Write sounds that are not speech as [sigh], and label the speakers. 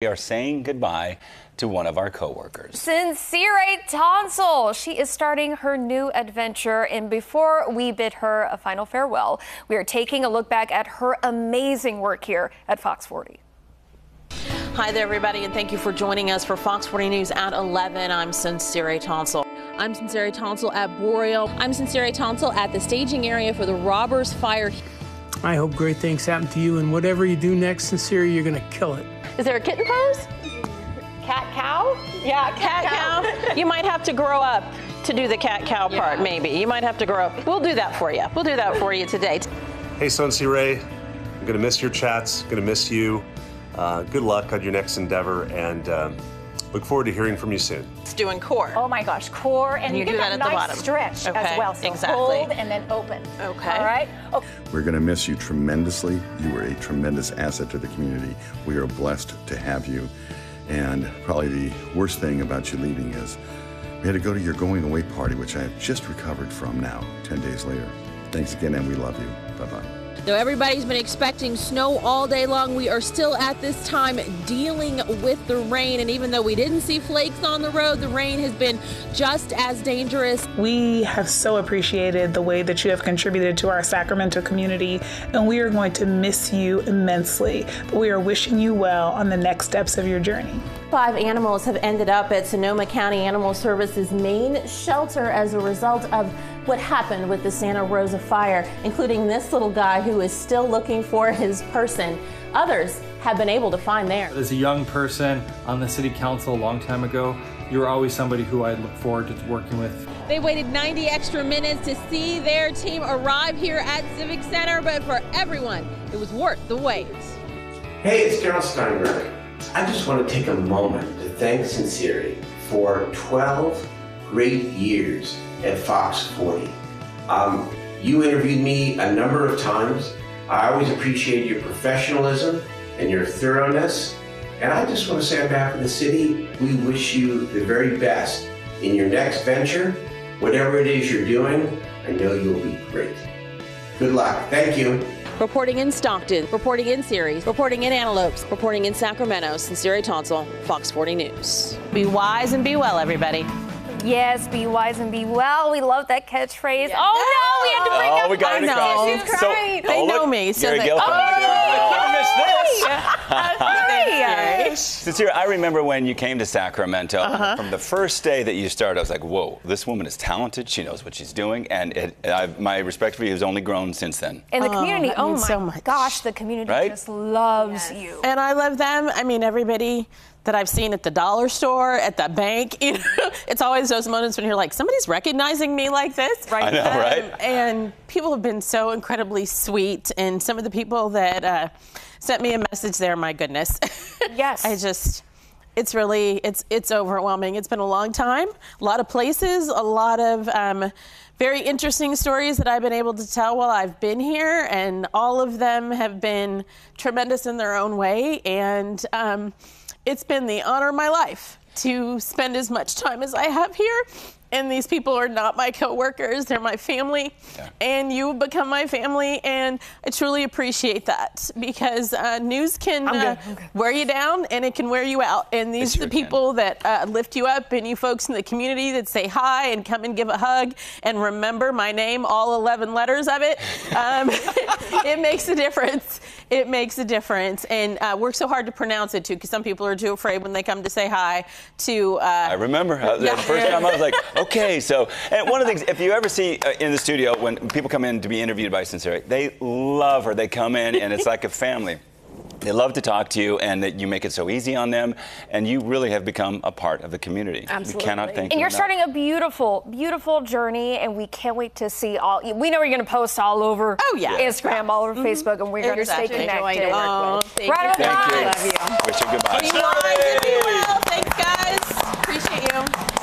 Speaker 1: We are saying goodbye to one of our coworkers.
Speaker 2: Sonseeahray Tonsall. She is starting her new adventure. And before we bid her a final farewell, we are taking a look back at her amazing work here at Fox 40.
Speaker 3: Hi there, everybody, and thank you for joining us for Fox 40 News at 11. I'm Sonseeahray Tonsall.
Speaker 4: I'm Sonseeahray Tonsall at Boreal. I'm Sonseeahray Tonsall at the staging area for the Robbers Fire.
Speaker 5: I hope great things happen to you, and whatever you do next, Sonseeahray, you're going to kill it.
Speaker 3: Is there a kitten pose? Cat cow? Yeah, cat, cow. [laughs] you might have to grow up to do the cat cow yeah. part, maybe. You might have to grow up. We'll do that for you. We'll do that for you today.
Speaker 6: Hey, Sonseeahray. I'm going to miss your chats, going to miss you. Uh, good luck on your next endeavor, and um, look forward to hearing from you soon.
Speaker 3: It's doing core.
Speaker 7: Oh my gosh, core, and,
Speaker 3: and you,
Speaker 7: you
Speaker 3: do that,
Speaker 7: that
Speaker 3: at nice the bottom.
Speaker 7: stretch
Speaker 3: okay.
Speaker 7: as well. So
Speaker 3: exactly.
Speaker 7: hold and then open.
Speaker 3: Okay.
Speaker 7: All right.
Speaker 8: Okay. We're going to miss you tremendously. You were a tremendous asset to the community. We are blessed to have you. And probably the worst thing about you leaving is we had to go to your going away party, which I have just recovered from now, 10 days later. Thanks again, and we love you. Bye bye.
Speaker 4: Though everybody's been expecting snow all day long, we are still at this time dealing with the rain. And even though we didn't see flakes on the road, the rain has been just as dangerous.
Speaker 9: We have so appreciated the way that you have contributed to our Sacramento community, and we are going to miss you immensely. But we are wishing you well on the next steps of your journey.
Speaker 3: Five animals have ended up at Sonoma County Animal Services main shelter as a result of what happened with the Santa Rosa fire, including this little guy who is still looking for his person. Others have been able to find theirs.
Speaker 10: As a young person on the city council a long time ago, you were always somebody who I look forward to working with.
Speaker 4: They waited 90 extra minutes to see their team arrive here at Civic Center, but for everyone, it was worth the wait.
Speaker 11: Hey, it's Darrell Steinberg. I just want to take a moment to thank Sonseeahray for 12 great years at Fox 40. Um, you interviewed me a number of times. I always appreciate your professionalism and your thoroughness. And I just want to say on behalf of the city, we wish you the very best in your next venture. Whatever it is you're doing, I know you'll be great. Good luck. Thank you.
Speaker 3: Reporting in Stockton, reporting in Ceres, reporting in Antelopes, reporting in Sacramento, Sonseeahray Tonsall, Fox 40 News. Be wise and be well, everybody.
Speaker 2: Yes, be wise and be well. We love that catchphrase. Yeah. Oh no, we have to bring
Speaker 1: oh,
Speaker 2: up.
Speaker 1: we got
Speaker 3: I know.
Speaker 2: She's.
Speaker 3: So, they oh, know me. So
Speaker 1: Gary
Speaker 3: they,
Speaker 1: Gilpin.
Speaker 3: Oh,
Speaker 1: oh, miss this.
Speaker 2: Hi.
Speaker 1: Sonseeahray, I remember when you came to Sacramento. Uh-huh. From the first day that you started, I was like, "Whoa, this woman is talented. She knows what she's doing." And it, I, my respect for you has only grown since then.
Speaker 2: And the community, oh,
Speaker 3: oh
Speaker 2: my
Speaker 3: so
Speaker 2: gosh, the community
Speaker 1: right?
Speaker 2: just loves yes. you.
Speaker 3: And I love them. I mean, everybody that I've seen at the dollar store, at the bank. [laughs] You know, it's always those moments when you're like, somebody's recognizing me like this,
Speaker 1: right? I know, um, right?
Speaker 3: And people have been so incredibly sweet, and some of the people that uh, sent me a message there, my goodness. [laughs]
Speaker 2: Yes.
Speaker 3: I just it's really it's it's overwhelming. It's been a long time, a lot of places, a lot of um, very interesting stories that I've been able to tell while I've been here, and all of them have been tremendous in their own way. And um, it's been the honor of my life to spend as much time as I have here and these people are not my coworkers they're my family. Yeah. and you have become my family and i truly appreciate that because uh, news can uh, wear you down and it can wear you out. And these are the people can. that uh, lift you up and you folks in the community that say hi and come and give a hug and remember my name all 11 letters of it. Um, [laughs] it makes a difference. It makes a difference. And uh, work so hard to pronounce it too because some people are too afraid when they come to say hi to
Speaker 1: uh, i remember the first time i was like okay, so and one of the things, if you ever see uh, in the studio when people come in to be interviewed by Sonseeahray, they love her. They come in and it's like a family. They love to talk to you, and that you make it so easy on them, and you really have become a part of the community.
Speaker 2: Absolutely.
Speaker 1: We cannot thank you.
Speaker 2: and
Speaker 1: you.
Speaker 2: you're
Speaker 1: enough.
Speaker 2: starting a beautiful, beautiful journey, and we can't wait to see all. We know you're going to post all over.
Speaker 3: Oh yeah.
Speaker 2: Instagram, all over mm-hmm. Facebook, and we're going to stay connected.
Speaker 3: To work with.
Speaker 2: Thank Round
Speaker 1: you.
Speaker 2: Thank
Speaker 1: you.
Speaker 2: Love
Speaker 1: you. Wish you goodbye.
Speaker 3: Be wise and be well. Thanks, guys. Appreciate you.